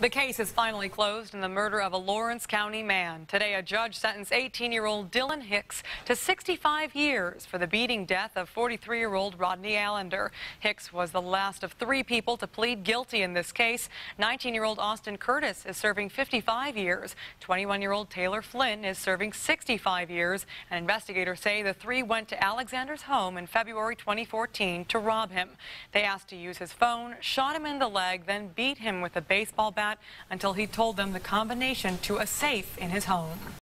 The case is finally closed in the murder of a Lawrence County man. Today, a judge sentenced 18-year-old Dillon Hicks to 65 years for the beating death of 43-year-old Rodney Allender. Hicks was the last of three people to plead guilty in this case. 19-year-old Austin Curtis is serving 55 years. 21-year-old Taylor Flynn is serving 65 years. And investigators say the three went to Alexander's home in February 2014 to rob him. They asked to use his phone, shot him in the leg, then beat him with a baseball bat until he told them the combination to a safe in his home.